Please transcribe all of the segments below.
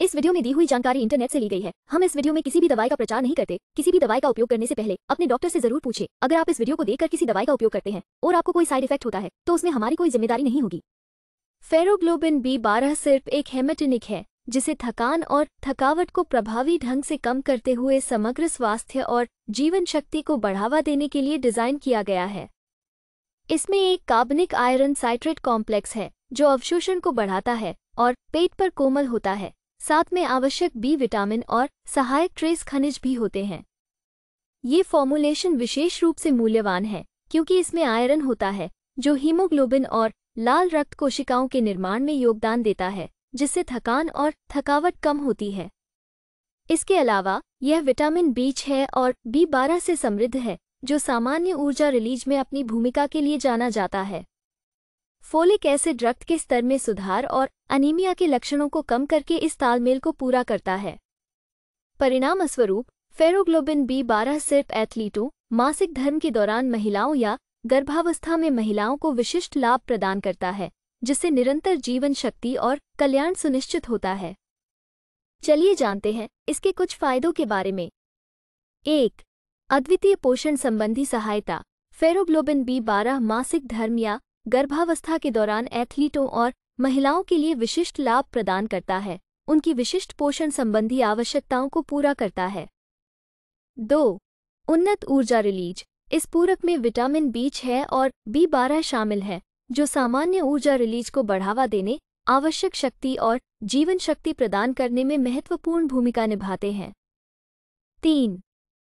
इस वीडियो में दी हुई जानकारी इंटरनेट से ली गई है। हम इस वीडियो में किसी भी दवाई का प्रचार नहीं करते। किसी भी दवाई का उपयोग करने से पहले अपने डॉक्टर से ज़रूर पूछे। अगर आप इस वीडियो को देखकर किसी दवाई का उपयोग करते हैं और आपको कोई साइड इफ़ेक्ट होता है तो उसमें हमारी कोई ज़िम्मेदारी नहीं होगी। फेरोग्लोबिन बी बारह सिर्फ़ एक हेमेटिनिक है, जिसे थकान और थकावट को प्रभावी ढंग से कम करते हुए समग्र स्वास्थ्य और जीवन शक्ति को बढ़ावा देने के लिए डिज़ाइन किया गया है। इसमें एक कार्बनिक आयरन साइट्रेट कॉम्प्लेक्स है, जो अवशोषण को बढ़ाता है और पेट पर कोमल होता है। साथ में आवश्यक बी विटामिन और सहायक ट्रेस खनिज भी होते हैं। ये फॉर्मुलेशन विशेष रूप से मूल्यवान है, क्योंकि इसमें आयरन होता है, जो हीमोग्लोबिन और लाल रक्त कोशिकाओं के निर्माण में योगदान देता है, जिससे थकान और थकावट कम होती है। इसके अलावा, यह विटामिन बीच है और बी बारह से समृद्ध है, जो सामान्य ऊर्जा रिलीज़ में अपनी भूमिका के लिए जाना जाता है। फोलिक एसिड रक्त के स्तर में सुधार और अनीमिया के लक्षणों को कम करके इस तालमेल को पूरा करता है। परिणाम स्वरूप फेरोग्लोबिन बी बारह सिर्फ़ एथलीटों, मासिक धर्म के दौरान महिलाओं या गर्भावस्था में महिलाओं को विशिष्ट लाभ प्रदान करता है, जिससे निरंतर जीवन शक्ति और कल्याण सुनिश्चित होता है। चलिए जानते हैं इसके कुछ फायदों के बारे में। एक, अद्वितीय पोषण संबंधी सहायता। फेरोग्लोबिन बी बारह मासिक धर्म या गर्भावस्था के दौरान एथलीटों और महिलाओं के लिए विशिष्ट लाभ प्रदान करता है। उनकी विशिष्ट पोषण संबंधी आवश्यकताओं को पूरा करता है। दो, उन्नत ऊर्जा रिलीज़। इस पूरक में विटामिन बी छह और बी बारह शामिल है, जो सामान्य ऊर्जा रिलीज़ को बढ़ावा देने, आवश्यक शक्ति और जीवन शक्ति प्रदान करने में महत्वपूर्ण भूमिका निभाते हैं। तीन,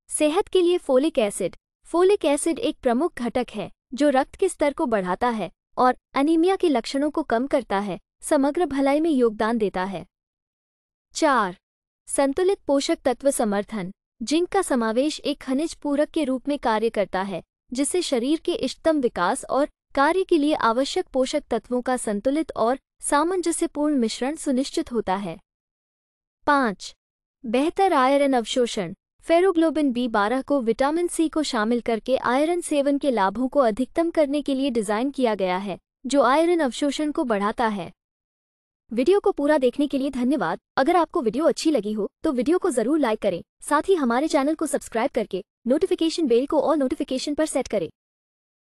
सेहत के लिए फोलिक एसिड। फोलिक एसिड एक प्रमुख घटक है। जो रक्त के स्तर को बढ़ाता है और अनीमिया के लक्षणों को कम करता है, समग्र भलाई में योगदान देता है। चार, संतुलित पोषक तत्व समर्थन, जिंक का समावेश एक खनिज पूरक के रूप में कार्य करता है, जिससे शरीर के इष्टतम विकास और कार्य के लिए आवश्यक पोषक तत्वों का संतुलित और सामंजस्यपूर्ण मिश्रण सुनिश्चित होता है। पाँच, बेहतर आयरन अवशोषण फेरोग्लोबिन बी बारह को विटामिन सी को शामिल करके आयरन सेवन के लाभों को अधिकतम करने के लिए डिज़ाइन किया गया है, जो आयरन अवशोषण को बढ़ाता है। वीडियो को पूरा देखने के लिए धन्यवाद। अगर आपको वीडियो अच्छी लगी हो तो वीडियो को ज़रूर लाइक करें। साथ ही हमारे चैनल को सब्सक्राइब करके, नोटिफिकेशन बेल को और नोटिफिकेशन पर सेट करें।